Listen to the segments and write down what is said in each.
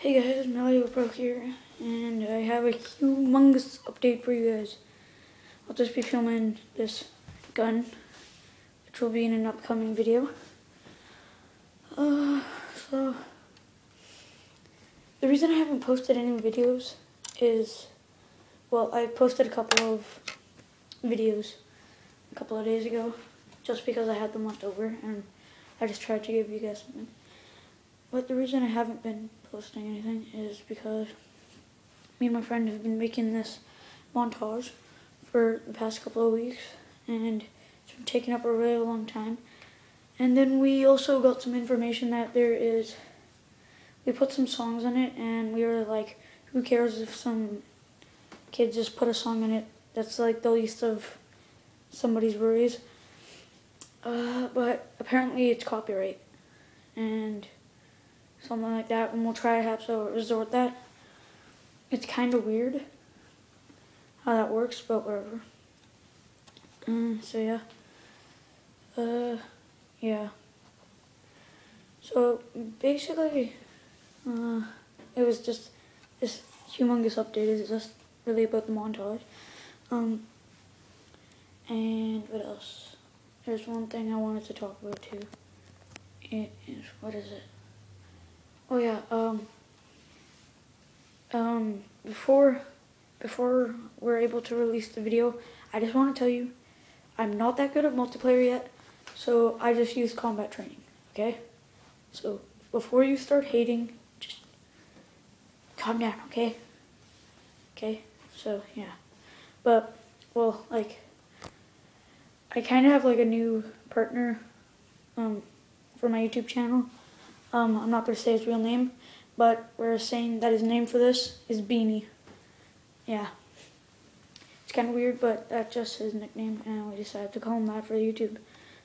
Hey guys, Mario Pro here, and I have a humongous update for you guys. I'll just be filming this gun, which will be in an upcoming video. Uh, so, the reason I haven't posted any videos is, well, I posted a couple of videos a couple of days ago, just because I had them left over, and I just tried to give you guys something. But the reason I haven't been posting anything is because me and my friend have been making this montage for the past couple of weeks and it's been taking up a really long time. And then we also got some information that there is, we put some songs in it and we were like, who cares if some kids just put a song in it that's like the least of somebody's worries. Uh, but apparently it's copyright. And something like that, and we'll try to have to resort that. It's kind of weird how that works, but whatever. Mm, so yeah. Uh, yeah. So basically, uh, it was just this humongous update is just really about the montage. Um, and what else? There's one thing I wanted to talk about too. It is, what is it? Oh yeah, um, um, before, before we're able to release the video, I just want to tell you, I'm not that good at multiplayer yet, so I just use combat training, okay? So, before you start hating, just calm down, okay? Okay, so, yeah. But, well, like, I kind of have, like, a new partner, um, for my YouTube channel. Um, I'm not going to say his real name, but we're saying that his name for this is Beanie. Yeah. It's kind of weird, but that's just his nickname, and we decided to call him that for YouTube.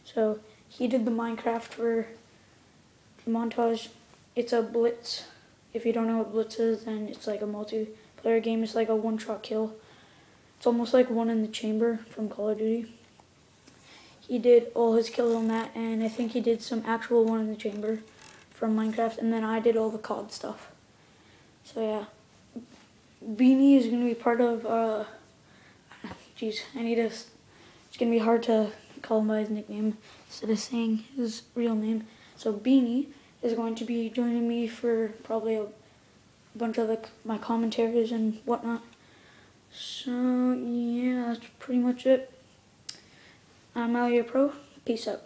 So, he did the Minecraft for the montage. It's a Blitz. If you don't know what Blitz is, then it's like a multiplayer game. It's like a one-shot kill. It's almost like one in the chamber from Call of Duty. He did all his kills on that, and I think he did some actual one in the chamber from Minecraft, and then I did all the COD stuff. So yeah, Beanie is gonna be part of. Uh, jeez, I need to. It's gonna be hard to call him by his nickname instead of saying his real name. So Beanie is going to be joining me for probably a bunch of the, my commentaries and whatnot. So yeah, that's pretty much it. I'm Mario Pro. Peace out.